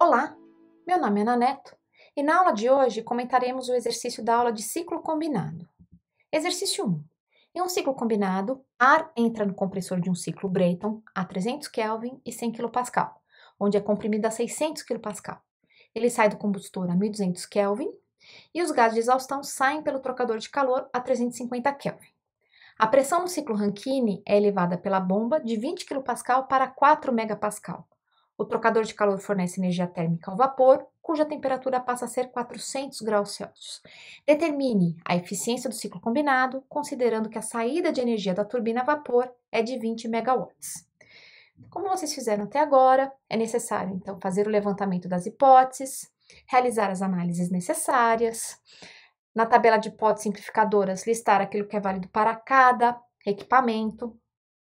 Olá, meu nome é Ana Neto e na aula de hoje comentaremos o exercício da aula de ciclo combinado. Exercício 1. Em um ciclo combinado, ar entra no compressor de um ciclo Brayton a 300 Kelvin e 100 kPa, onde é comprimido a 600 kPa. Ele sai do combustor a 1200 Kelvin e os gases de exaustão saem pelo trocador de calor a 350 Kelvin. A pressão no ciclo Rankine é elevada pela bomba de 20 kPa para 4 MPa. O trocador de calor fornece energia térmica ao vapor, cuja temperatura passa a ser 400 graus Celsius. Determine a eficiência do ciclo combinado, considerando que a saída de energia da turbina a vapor é de 20 megawatts. Como vocês fizeram até agora, é necessário então fazer o levantamento das hipóteses, realizar as análises necessárias, na tabela de hipóteses simplificadoras listar aquilo que é válido para cada equipamento,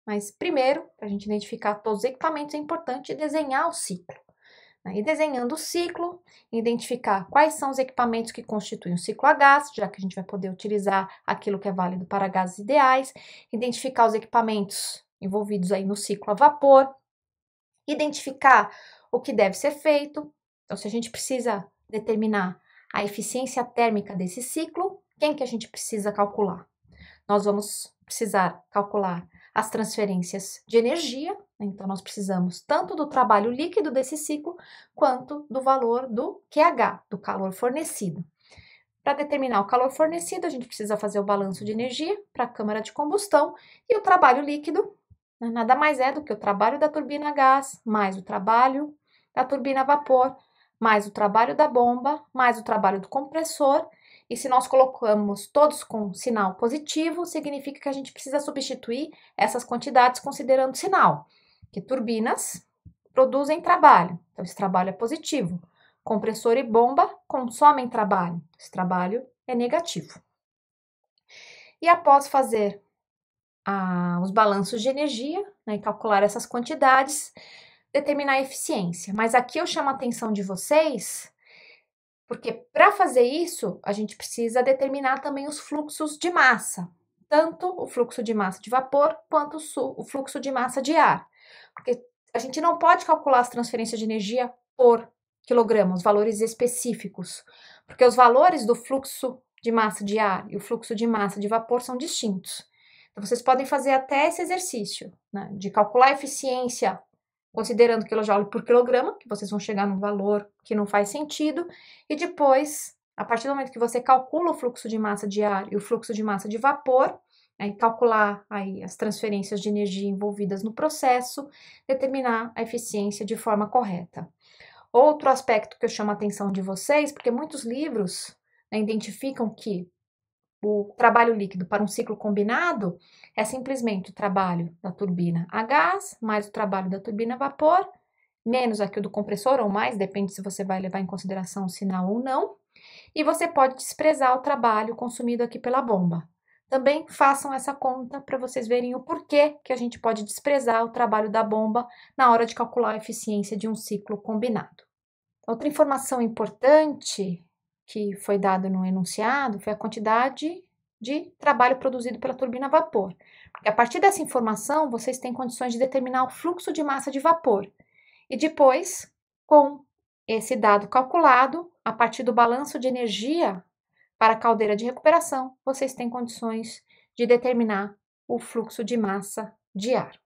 mas primeiro, para a gente identificar todos os equipamentos, é importante desenhar o ciclo. Né? E desenhando o ciclo, identificar quais são os equipamentos que constituem o ciclo a gás, já que a gente vai poder utilizar aquilo que é válido para gases ideais, identificar os equipamentos envolvidos aí no ciclo a vapor, identificar o que deve ser feito. Então, se a gente precisa determinar a eficiência térmica desse ciclo, quem que a gente precisa calcular? Nós vamos precisar calcular as transferências de energia, né? então nós precisamos tanto do trabalho líquido desse ciclo quanto do valor do QH, do calor fornecido. Para determinar o calor fornecido, a gente precisa fazer o balanço de energia para a câmara de combustão e o trabalho líquido né? nada mais é do que o trabalho da turbina a gás mais o trabalho da turbina a vapor mais o trabalho da bomba mais o trabalho do compressor e se nós colocamos todos com sinal positivo, significa que a gente precisa substituir essas quantidades considerando sinal, que turbinas produzem trabalho, então esse trabalho é positivo. Compressor e bomba consomem trabalho, esse trabalho é negativo. E após fazer ah, os balanços de energia né, e calcular essas quantidades, determinar a eficiência. Mas aqui eu chamo a atenção de vocês porque para fazer isso, a gente precisa determinar também os fluxos de massa, tanto o fluxo de massa de vapor quanto o fluxo de massa de ar. Porque a gente não pode calcular as transferências de energia por quilograma, os valores específicos, porque os valores do fluxo de massa de ar e o fluxo de massa de vapor são distintos. Então, vocês podem fazer até esse exercício, né, de calcular a eficiência considerando quilojoule por quilograma, que vocês vão chegar num valor que não faz sentido, e depois, a partir do momento que você calcula o fluxo de massa de ar e o fluxo de massa de vapor, aí calcular aí as transferências de energia envolvidas no processo, determinar a eficiência de forma correta. Outro aspecto que eu chamo a atenção de vocês, porque muitos livros né, identificam que o trabalho líquido para um ciclo combinado é simplesmente o trabalho da turbina a gás, mais o trabalho da turbina a vapor, menos aqui do compressor ou mais, depende se você vai levar em consideração o sinal ou não. E você pode desprezar o trabalho consumido aqui pela bomba. Também façam essa conta para vocês verem o porquê que a gente pode desprezar o trabalho da bomba na hora de calcular a eficiência de um ciclo combinado. Outra informação importante que foi dado no enunciado foi a quantidade de trabalho produzido pela turbina a vapor. Porque a partir dessa informação, vocês têm condições de determinar o fluxo de massa de vapor. E depois, com esse dado calculado, a partir do balanço de energia para a caldeira de recuperação, vocês têm condições de determinar o fluxo de massa de ar.